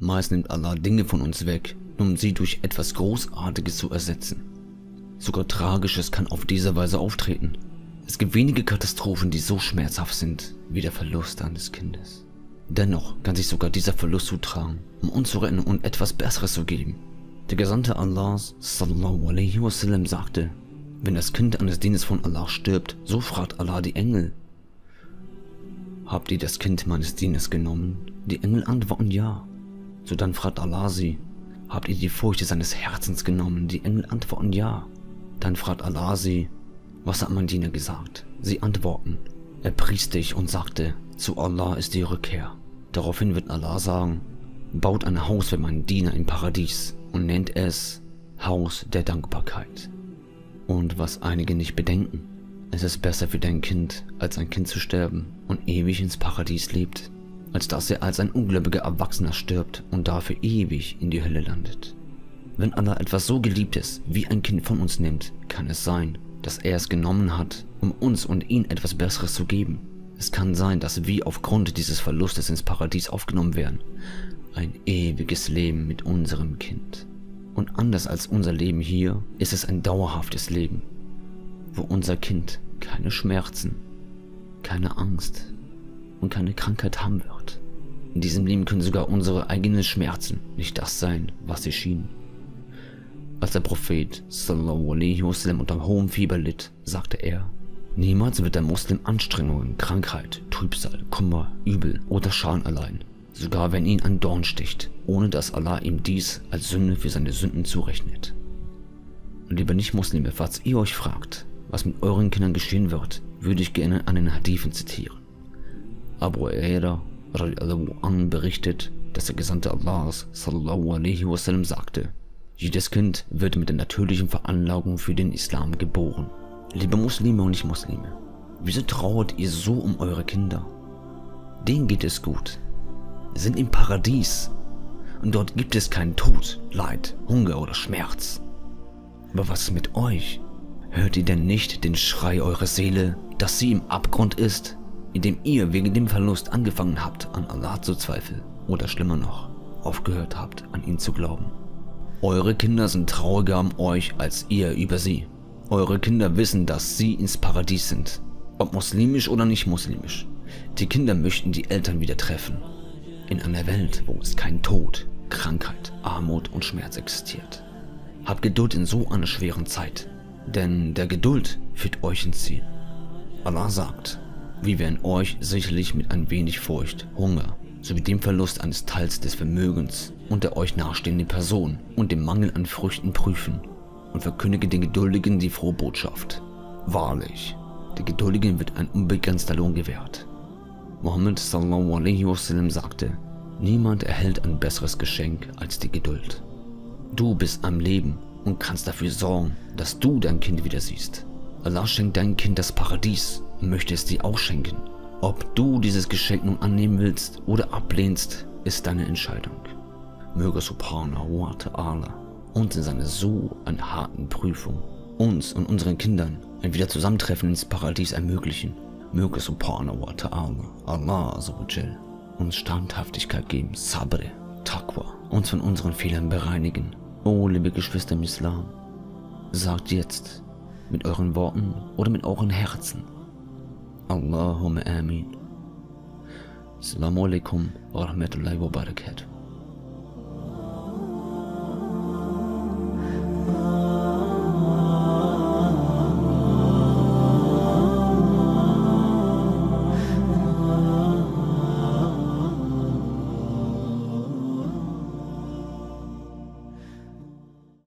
Meist nimmt Allah Dinge von uns weg, um sie durch etwas Großartiges zu ersetzen. Sogar Tragisches kann auf diese Weise auftreten. Es gibt wenige Katastrophen, die so schmerzhaft sind wie der Verlust eines Kindes. Dennoch kann sich sogar dieser Verlust zutragen, um uns zu retten und etwas Besseres zu geben. Der Gesandte Allahs sallallahu wasallam sagte, wenn das Kind eines Dieners von Allah stirbt, so fragt Allah die Engel. Habt ihr das Kind meines Dieners genommen? Die Engel antworten ja. So dann fragt Allah sie, habt ihr die Furcht seines Herzens genommen? Die Engel antworten ja. Dann fragt Allah sie, was hat mein Diener gesagt? Sie antworten, er pries dich und sagte, zu Allah ist die Rückkehr. Daraufhin wird Allah sagen, baut ein Haus für meinen Diener im Paradies und nennt es Haus der Dankbarkeit. Und was einige nicht bedenken, es ist besser für dein Kind, als ein Kind zu sterben und ewig ins Paradies lebt, als dass er als ein ungläubiger Erwachsener stirbt und dafür ewig in die Hölle landet. Wenn Allah etwas so Geliebtes wie ein Kind von uns nimmt, kann es sein, dass er es genommen hat, um uns und ihn etwas Besseres zu geben. Es kann sein, dass wir aufgrund dieses Verlustes ins Paradies aufgenommen werden. Ein ewiges Leben mit unserem Kind. Und anders als unser Leben hier, ist es ein dauerhaftes Leben, wo unser Kind keine Schmerzen, keine Angst, und keine Krankheit haben wird. In diesem Leben können sogar unsere eigenen Schmerzen nicht das sein, was sie schienen. Als der Prophet sallallahu alaihi unter hohem Fieber litt, sagte er, Niemals wird der Muslim Anstrengungen, Krankheit, Trübsal, Kummer, Übel oder Schaden allein, sogar wenn ihn ein Dorn sticht, ohne dass Allah ihm dies als Sünde für seine Sünden zurechnet. Und lieber Nicht-Muslime, falls ihr euch fragt, was mit euren Kindern geschehen wird, würde ich gerne einen Hadithen zitieren. Abu Huraira an berichtet, dass der Gesandte Allahs sallallahu wasallam sagte, jedes Kind wird mit der natürlichen Veranlagung für den Islam geboren. Liebe Muslime und Nicht-Muslime, wieso trauert ihr so um eure Kinder? Denen geht es gut. Sie sind im Paradies und dort gibt es keinen Tod, Leid, Hunger oder Schmerz. Aber was mit euch? Hört ihr denn nicht den Schrei eurer Seele, dass sie im Abgrund ist? Indem ihr wegen dem Verlust angefangen habt, an Allah zu zweifeln oder schlimmer noch, aufgehört habt, an ihn zu glauben. Eure Kinder sind trauriger um euch als ihr über sie. Eure Kinder wissen, dass sie ins Paradies sind, ob muslimisch oder nicht muslimisch. Die Kinder möchten die Eltern wieder treffen. In einer Welt, wo es kein Tod, Krankheit, Armut und Schmerz existiert. Habt Geduld in so einer schweren Zeit, denn der Geduld führt euch ins Ziel. Allah sagt, wir werden euch sicherlich mit ein wenig Furcht, Hunger sowie dem Verlust eines Teils des Vermögens und der euch nahestehenden Person und dem Mangel an Früchten prüfen und verkündige den Geduldigen die frohe Botschaft. Wahrlich, der Geduldigen wird ein unbegrenzter Lohn gewährt. Muhammad sallallahu alaihi wasallam sagte, niemand erhält ein besseres Geschenk als die Geduld. Du bist am Leben und kannst dafür sorgen, dass du dein Kind wieder siehst. Allah schenkt dein Kind das Paradies möchte es dir auch schenken. Ob du dieses Geschenk nun annehmen willst oder ablehnst, ist deine Entscheidung. Möge Subhanahu wa ta'ala uns in seiner so einer harten Prüfung, uns und unseren Kindern ein Wiederzusammentreffen ins Paradies ermöglichen. Möge Subhanahu wa ta'ala, Allah Azawajal, uns Standhaftigkeit geben, Sabre, Taqwa, uns von unseren Fehlern bereinigen. Oh, liebe Geschwister im Islam, sagt jetzt mit euren Worten oder mit euren Herzen. Allahumma amin. Assalamu alaikum wa rahmatullahi wa barakatuh.